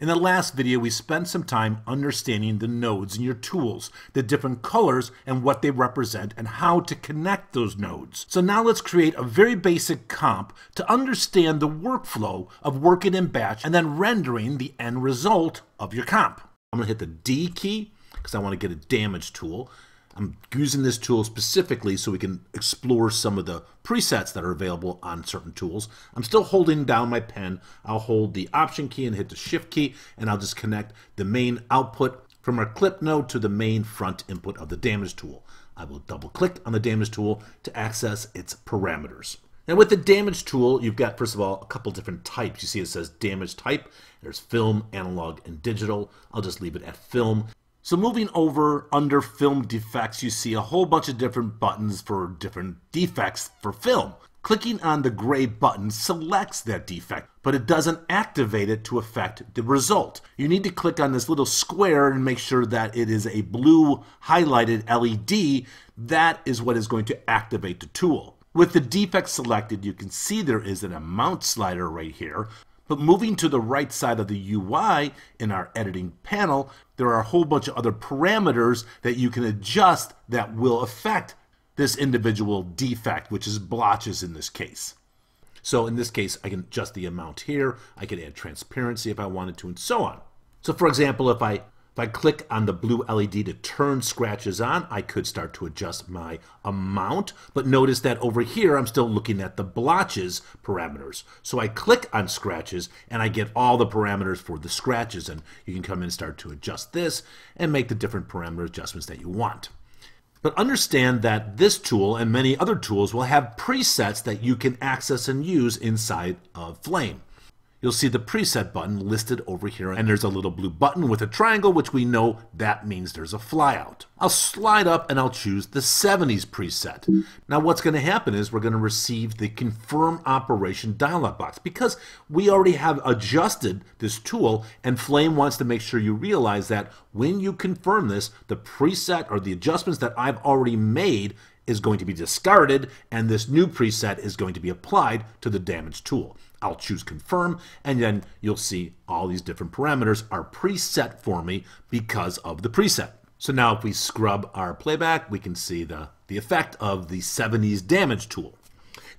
In the last video, we spent some time understanding the nodes in your tools, the different colors and what they represent, and how to connect those nodes. So now let's create a very basic comp to understand the workflow of working in batch and then rendering the end result of your comp. I'm going to hit the D key because I want to get a damage tool. I'm using this tool specifically so we can explore some of the presets that are available on certain tools. I'm still holding down my pen. I'll hold the Option key and hit the Shift key, and I'll just connect the main output from our clip node to the main front input of the damage tool. I will double click on the damage tool to access its parameters. Now with the damage tool, you've got, first of all, a couple different types. You see it says damage type. There's film, analog, and digital. I'll just leave it at film. So moving over under film defects, you see a whole bunch of different buttons for different defects for film. Clicking on the gray button selects that defect, but it doesn't activate it to affect the result. You need to click on this little square and make sure that it is a blue highlighted LED. That is what is going to activate the tool. With the defect selected, you can see there is an amount slider right here. But moving to the right side of the UI in our editing panel, there are a whole bunch of other parameters that you can adjust that will affect this individual defect, which is blotches in this case. So in this case, I can adjust the amount here. I can add transparency if I wanted to, and so on. So for example, if I if I click on the blue LED to turn scratches on, I could start to adjust my amount, but notice that over here I'm still looking at the blotches parameters. So I click on scratches and I get all the parameters for the scratches and you can come in and start to adjust this and make the different parameter adjustments that you want. But understand that this tool and many other tools will have presets that you can access and use inside of Flame you'll see the preset button listed over here and there's a little blue button with a triangle which we know that means there's a flyout. I'll slide up and I'll choose the 70s preset. Now what's going to happen is we're going to receive the confirm operation dialog box because we already have adjusted this tool and Flame wants to make sure you realize that when you confirm this the preset or the adjustments that I've already made is going to be discarded and this new preset is going to be applied to the damage tool. I'll choose confirm and then you'll see all these different parameters are preset for me because of the preset. So now if we scrub our playback, we can see the, the effect of the 70s damage tool.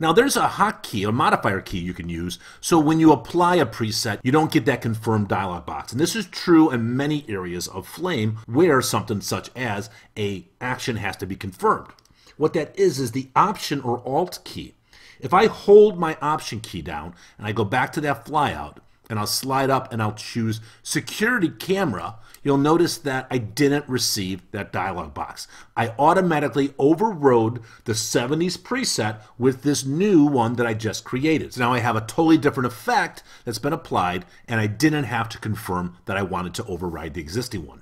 Now there's a hotkey, a modifier key you can use, so when you apply a preset, you don't get that confirmed dialog box. And this is true in many areas of Flame where something such as a action has to be confirmed. What that is is the Option or Alt key. If I hold my Option key down and I go back to that flyout and I'll slide up and I'll choose Security Camera, you'll notice that I didn't receive that dialog box. I automatically overrode the 70s preset with this new one that I just created. So now I have a totally different effect that's been applied and I didn't have to confirm that I wanted to override the existing one.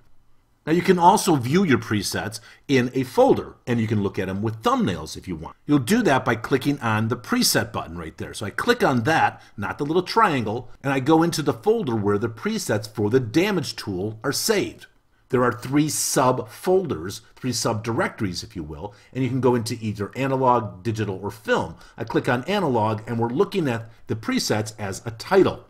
Now you can also view your presets in a folder and you can look at them with thumbnails if you want. You'll do that by clicking on the preset button right there. So I click on that, not the little triangle, and I go into the folder where the presets for the damage tool are saved. There are three subfolders, three subdirectories, if you will, and you can go into either analog, digital, or film. I click on analog and we're looking at the presets as a title.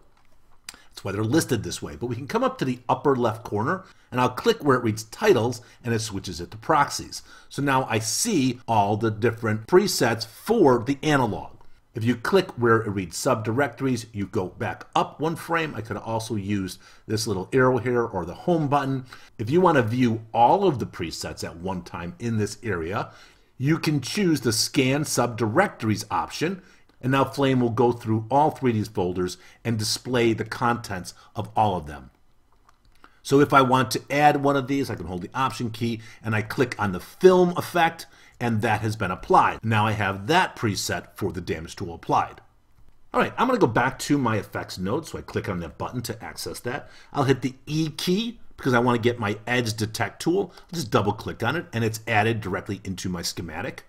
That's why they're listed this way. But we can come up to the upper left corner and I'll click where it reads titles and it switches it to proxies. So now I see all the different presets for the analog. If you click where it reads subdirectories, you go back up one frame. I could also use this little arrow here or the home button. If you want to view all of the presets at one time in this area, you can choose the scan subdirectories option. And now Flame will go through all three of these folders and display the contents of all of them. So if I want to add one of these, I can hold the Option key and I click on the film effect and that has been applied. Now I have that preset for the damage tool applied. All right, I'm going to go back to my effects node, so I click on that button to access that. I'll hit the E key because I want to get my edge detect tool. I'll just double click on it and it's added directly into my schematic.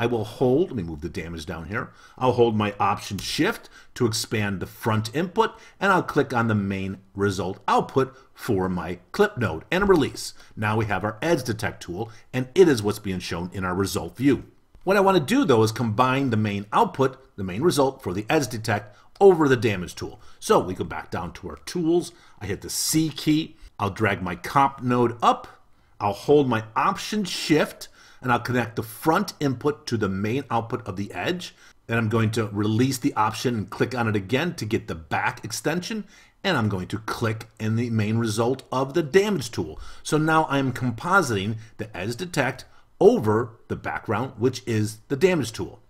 I will hold, let me move the damage down here. I'll hold my option shift to expand the front input and I'll click on the main result output for my clip node and release. Now we have our edge detect tool and it is what's being shown in our result view. What I want to do though is combine the main output, the main result for the edge detect over the damage tool. So we go back down to our tools. I hit the C key. I'll drag my comp node up. I'll hold my option shift and I'll connect the front input to the main output of the edge. Then I'm going to release the option and click on it again to get the back extension. And I'm going to click in the main result of the damage tool. So now I'm compositing the edge detect over the background, which is the damage tool.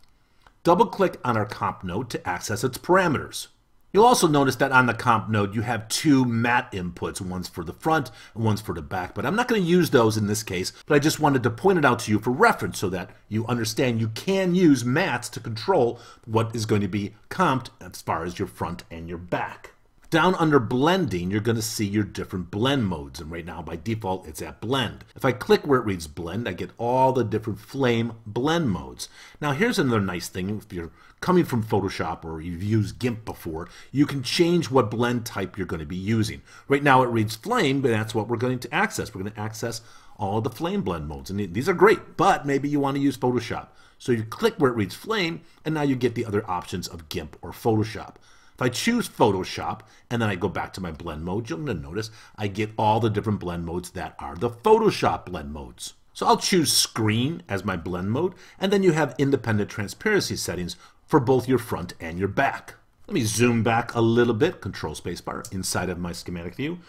Double click on our comp node to access its parameters. You'll also notice that on the comp node you have two matte inputs, one's for the front and one's for the back, but I'm not going to use those in this case, but I just wanted to point it out to you for reference so that you understand you can use mattes to control what is going to be comped as far as your front and your back. Down under blending, you're going to see your different blend modes. And right now, by default, it's at blend. If I click where it reads blend, I get all the different flame blend modes. Now, here's another nice thing. If you're coming from Photoshop or you've used GIMP before, you can change what blend type you're going to be using. Right now, it reads flame, but that's what we're going to access. We're going to access all the flame blend modes. And these are great, but maybe you want to use Photoshop. So you click where it reads flame, and now you get the other options of GIMP or Photoshop. If I choose Photoshop and then I go back to my blend mode, you're going to notice I get all the different blend modes that are the Photoshop blend modes. So I'll choose Screen as my blend mode, and then you have independent transparency settings for both your front and your back. Let me zoom back a little bit, Control Spacebar, inside of my schematic view.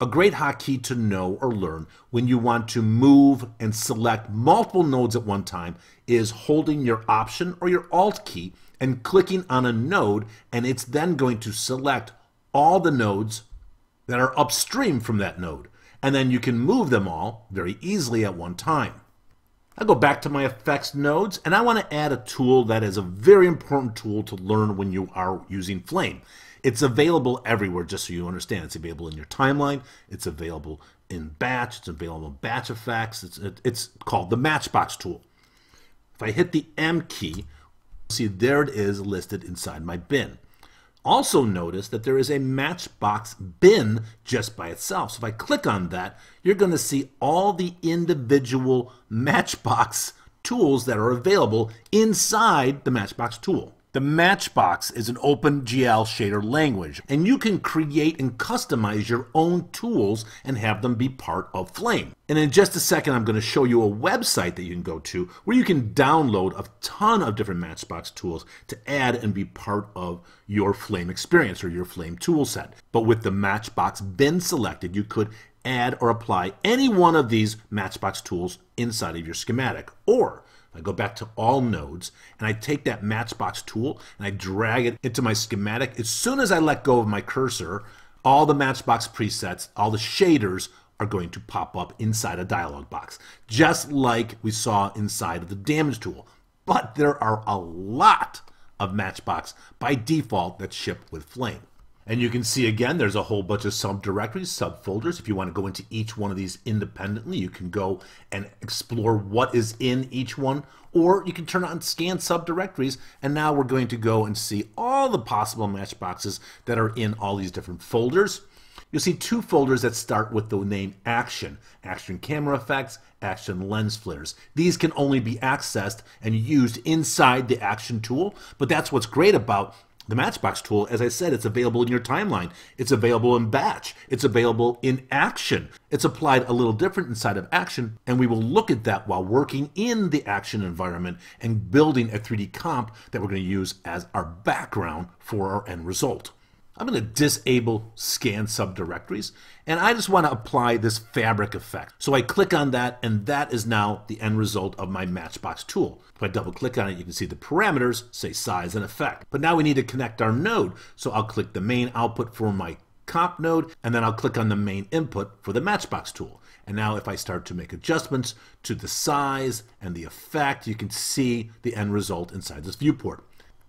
A great hotkey to know or learn when you want to move and select multiple nodes at one time is holding your Option or your Alt key and clicking on a node, and it's then going to select all the nodes that are upstream from that node. And then you can move them all very easily at one time. I go back to my effects nodes and I want to add a tool that is a very important tool to learn when you are using Flame. It's available everywhere, just so you understand. It's available in your timeline. It's available in batch. It's available in batch effects. It's, it's called the Matchbox tool. If I hit the M key, See, there it is listed inside my bin. Also notice that there is a Matchbox bin just by itself. So if I click on that, you're going to see all the individual Matchbox tools that are available inside the Matchbox tool. The Matchbox is an OpenGL shader language, and you can create and customize your own tools and have them be part of Flame. And in just a second, I'm going to show you a website that you can go to where you can download a ton of different Matchbox tools to add and be part of your Flame experience or your Flame tool set. But with the Matchbox bin selected, you could add or apply any one of these Matchbox tools inside of your schematic. Or I go back to all nodes and I take that Matchbox tool and I drag it into my schematic. As soon as I let go of my cursor, all the Matchbox presets, all the shaders are going to pop up inside a dialog box, just like we saw inside of the damage tool. But there are a lot of Matchbox by default that ship with Flame. And you can see again, there's a whole bunch of subdirectories, subfolders. If you want to go into each one of these independently, you can go and explore what is in each one, or you can turn on scan subdirectories. And now we're going to go and see all the possible matchboxes that are in all these different folders. You'll see two folders that start with the name Action, Action Camera Effects, Action Lens Flares. These can only be accessed and used inside the Action tool, but that's what's great about the Matchbox tool, as I said, it's available in your timeline. It's available in batch. It's available in action. It's applied a little different inside of action, and we will look at that while working in the action environment and building a 3D comp that we're going to use as our background for our end result. I'm going to disable scan subdirectories, and I just want to apply this fabric effect. So I click on that, and that is now the end result of my Matchbox tool. If I double click on it, you can see the parameters say size and effect. But now we need to connect our node, so I'll click the main output for my comp node, and then I'll click on the main input for the Matchbox tool. And now if I start to make adjustments to the size and the effect, you can see the end result inside this viewport.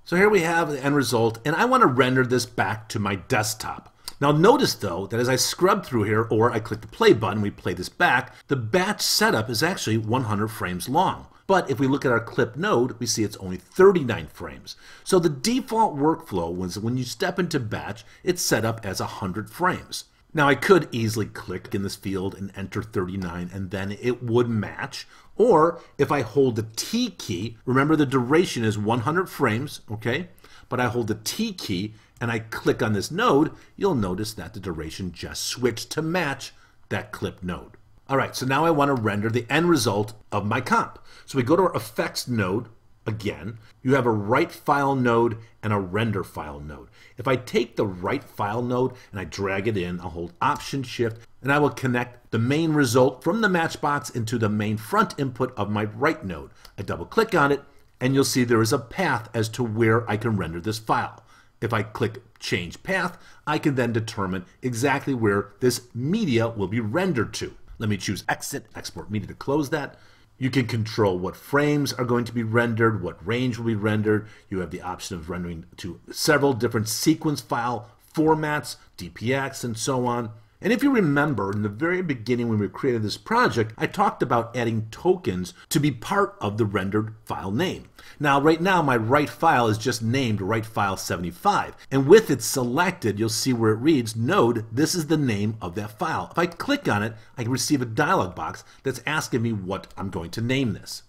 So here we have the end result, and I want to render this back to my desktop. Now notice though that as I scrub through here or I click the play button, we play this back, the batch setup is actually 100 frames long. But if we look at our clip node, we see it's only 39 frames. So the default workflow was when you step into batch, it's set up as 100 frames. Now I could easily click in this field and enter 39 and then it would match. Or if I hold the T key, remember the duration is 100 frames, okay? but I hold the T key and I click on this node, you'll notice that the duration just switched to match that clip node. All right, so now I want to render the end result of my comp. So we go to our effects node again. You have a write file node and a render file node. If I take the write file node and I drag it in, I'll hold Option Shift and I will connect the main result from the matchbox into the main front input of my write node. I double click on it and you'll see there is a path as to where I can render this file. If I click change path, I can then determine exactly where this media will be rendered to. Let me choose exit, export media to close that. You can control what frames are going to be rendered, what range will be rendered. You have the option of rendering to several different sequence file formats, DPX, and so on. And if you remember, in the very beginning when we created this project, I talked about adding tokens to be part of the rendered file name. Now, right now, my write file is just named write file 75. And with it selected, you'll see where it reads node, this is the name of that file. If I click on it, I can receive a dialog box that's asking me what I'm going to name this.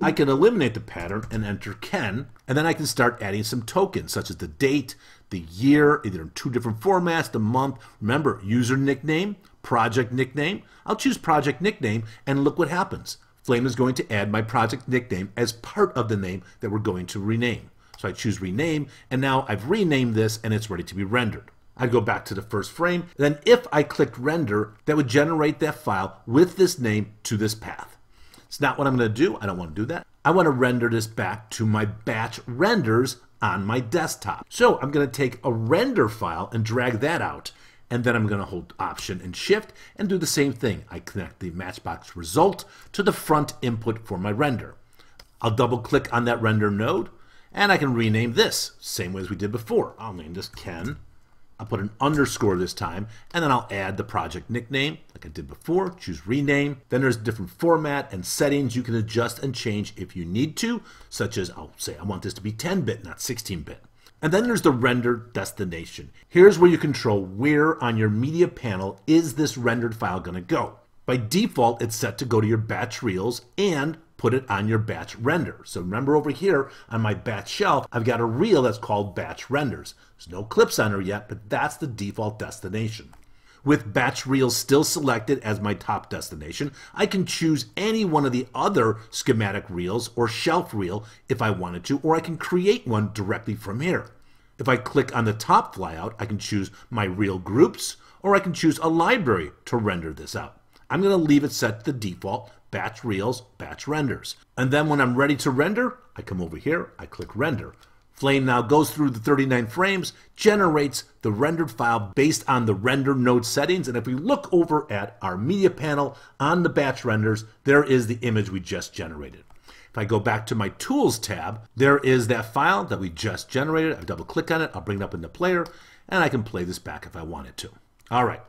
I can eliminate the pattern and enter Ken, and then I can start adding some tokens, such as the date, the year, either in two different formats, the month. Remember, user nickname, project nickname. I'll choose project nickname, and look what happens. Flame is going to add my project nickname as part of the name that we're going to rename. So I choose rename, and now I've renamed this, and it's ready to be rendered. I go back to the first frame. Then if I clicked render, that would generate that file with this name to this path. It's not what I'm going to do. I don't want to do that. I want to render this back to my batch renders on my desktop. So I'm going to take a render file and drag that out. And then I'm going to hold Option and Shift and do the same thing. I connect the Matchbox result to the front input for my render. I'll double click on that render node and I can rename this, same way as we did before. I'll name this Ken I'll put an underscore this time, and then I'll add the project nickname like I did before, choose rename. Then there's different format and settings you can adjust and change if you need to, such as I'll say I want this to be 10-bit, not 16-bit. And then there's the render destination. Here's where you control where on your media panel is this rendered file going to go. By default, it's set to go to your batch reels and put it on your batch render. So remember over here on my batch shelf, I've got a reel that's called batch renders. There's no clips on yet, but that's the default destination. With batch reels still selected as my top destination, I can choose any one of the other schematic reels or shelf reel if I wanted to, or I can create one directly from here. If I click on the top flyout, I can choose my reel groups, or I can choose a library to render this out. I'm going to leave it set to the default batch reels, batch renders. And then when I'm ready to render, I come over here, I click render. Flame now goes through the 39 frames, generates the rendered file based on the render node settings. And if we look over at our media panel on the batch renders, there is the image we just generated. If I go back to my tools tab, there is that file that we just generated. I double click on it, I'll bring it up in the player, and I can play this back if I wanted to. All right,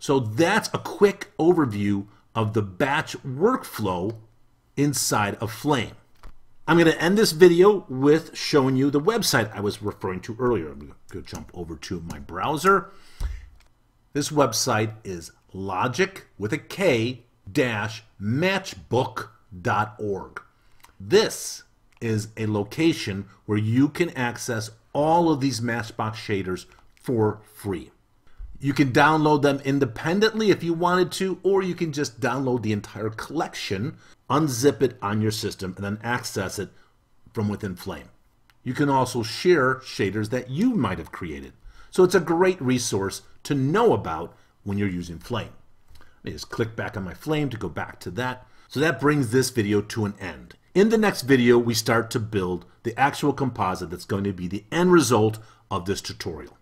so that's a quick overview of the batch workflow inside of Flame. I'm going to end this video with showing you the website I was referring to earlier. I'm going to jump over to my browser. This website is logic with a K dash matchbook.org. This is a location where you can access all of these Matchbox shaders for free. You can download them independently if you wanted to, or you can just download the entire collection, unzip it on your system, and then access it from within Flame. You can also share shaders that you might have created. So it's a great resource to know about when you're using Flame. Let me just click back on my Flame to go back to that. So that brings this video to an end. In the next video, we start to build the actual composite that's going to be the end result of this tutorial.